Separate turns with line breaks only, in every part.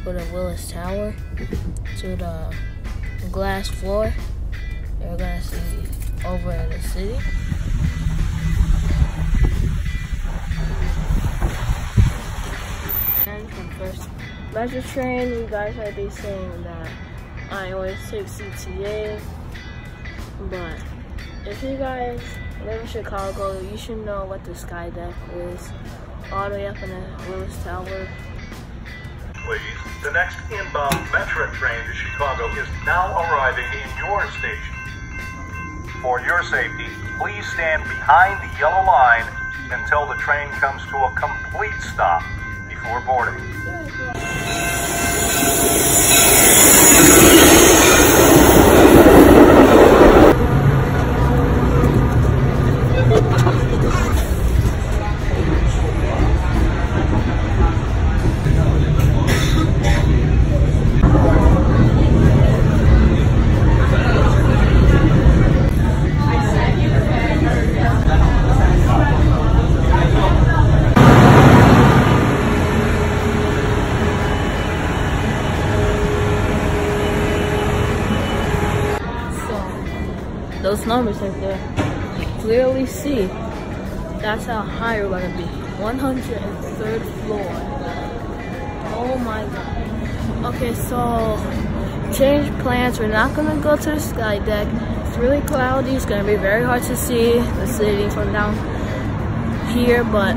top of the Willis Tower to the glass floor. You're gonna see over the city. And from first Metra train, you guys might be saying that I always take CTA, but if you guys live in Chicago, you should know what the sky deck is all the way up in the Willis Tower.
Please, the next inbound Metra train to Chicago is now arriving in your station. For your safety, please stand behind the yellow line until the train comes to a complete stop before boarding.
Those numbers right there, clearly see that's how high we're gonna be. 103rd floor. Oh my god. Okay, so change plans. We're not gonna go to the sky deck. It's really cloudy. It's gonna be very hard to see the city from down here, but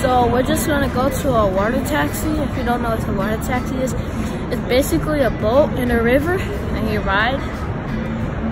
so we're just gonna go to a water taxi. If you don't know what a water taxi is, it's basically a boat in a river and you ride.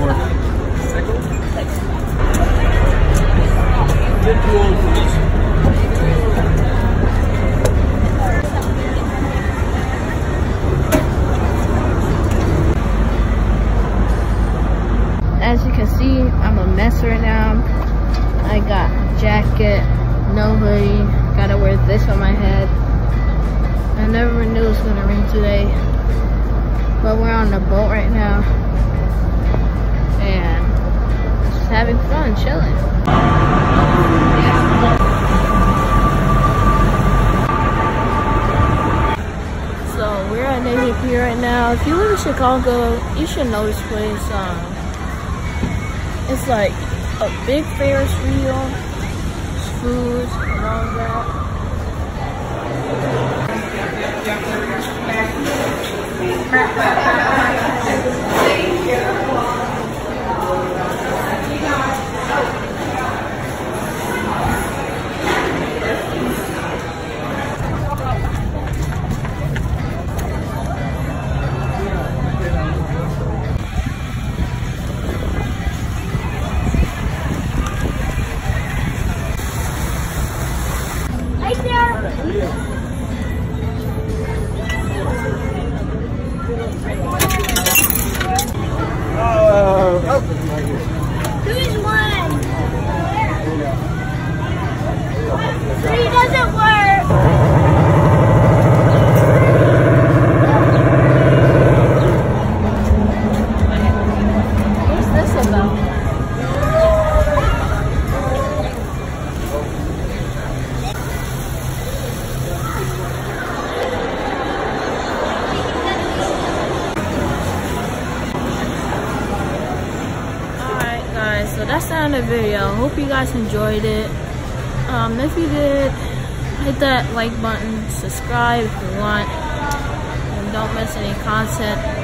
As you can see, I'm a mess right now. I got jacket, no hoodie, gotta wear this on my head. I never knew it was gonna rain today. But we're on the boat right now. Having fun, chilling. So we're at Pier right now. If you live in Chicago, you should know this place. Um, it's like a big Ferris wheel, food, and all that.
Who's one? Three doesn't work.
What's this about? End of the video. Hope you guys enjoyed it. Um, if you did, hit that like button, subscribe if you want, and don't miss any content.